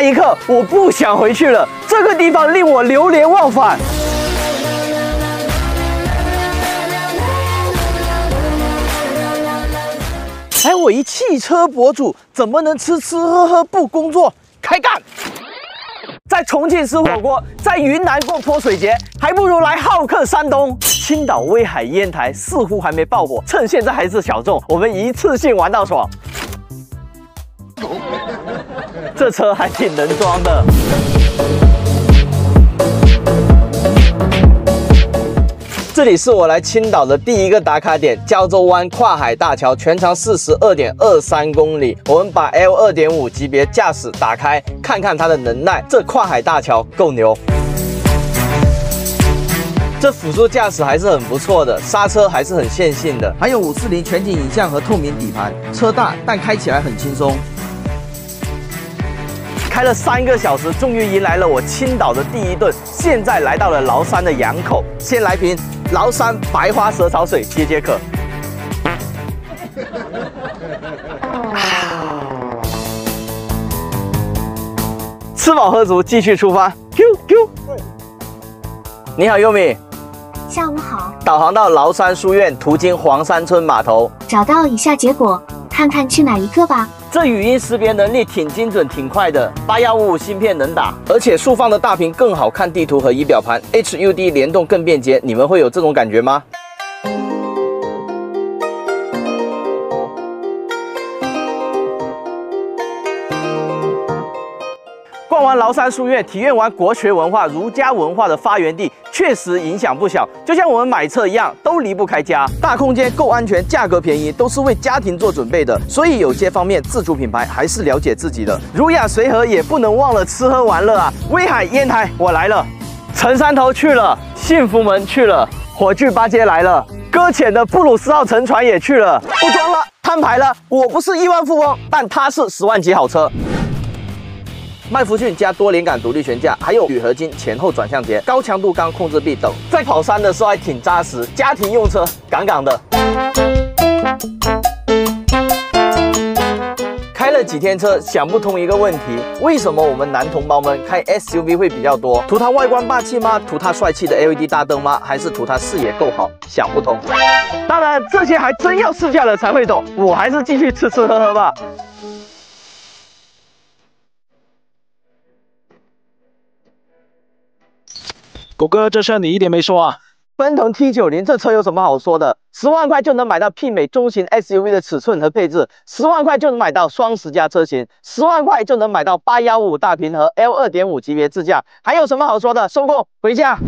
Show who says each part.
Speaker 1: 那一刻，我不想回去了。这个地方令我流连忘返。哎，我一汽车博主怎么能吃吃喝喝不工作？开干！在重庆吃火锅，在云南过泼水节，还不如来好客山东。青岛威海烟台似乎还没爆火，趁现在还是小众，我们一次性玩到爽。这车还挺能装的。这里是我来青岛的第一个打卡点——胶州湾跨海大桥，全长四十二点二三公里。我们把 L 二点五级别驾驶打开，看看它的能耐。这跨海大桥够牛。这辅助驾驶还是很不错的，刹车还是很线性的，还有五四零全景影像和透明底盘。车大，但开起来很轻松。开了三个小时，终于迎来了我青岛的第一顿。现在来到了崂山的羊口，先来瓶。崂山白花蛇草水解解渴。吃饱喝足，继续出发。Q Q。你好，优米。
Speaker 2: 下午好。
Speaker 1: 导航到崂山书院，途经黄山村码头。
Speaker 2: 找到以下结果，看看去哪一个吧。
Speaker 1: 这语音识别能力挺精准、挺快的，八幺五五芯片能打，而且竖放的大屏更好看地图和仪表盘，HUD 联动更便捷。你们会有这种感觉吗？逛完崂山书院，体验完国学文化、儒家文化的发源地。确实影响不小，就像我们买车一样，都离不开家。大空间够安全，价格便宜，都是为家庭做准备的。所以有些方面，自主品牌还是了解自己的。儒雅随和，也不能忘了吃喝玩乐啊！威海烟台，我来了；陈山头去了，幸福门去了，火炬八街来了，搁浅的布鲁斯号沉船也去了。不装了，摊牌了。我不是亿万富翁，但它是十万级好车。麦弗逊加多连杆独立悬架，还有铝合金前后转向节、高强度钢控制臂等，在跑山的时候还挺扎实，家庭用车杠杠的。开了几天车，想不通一个问题：为什么我们男同胞们开 SUV 会比较多？图它外观霸气吗？图它帅气的 LED 大灯吗？还是图它视野够好？想不通。当然，这些还真要试驾了才会懂。我还是继续吃吃喝喝吧。
Speaker 3: 狗哥，这事你一点没说啊？
Speaker 1: 奔腾 T 九零这车有什么好说的？十万块就能买到媲美中型 SUV 的尺寸和配置，十万块就能买到双十佳车型，十万块就能买到八幺五大屏和 L 二点五级别智驾，还有什么好说的？收工回家。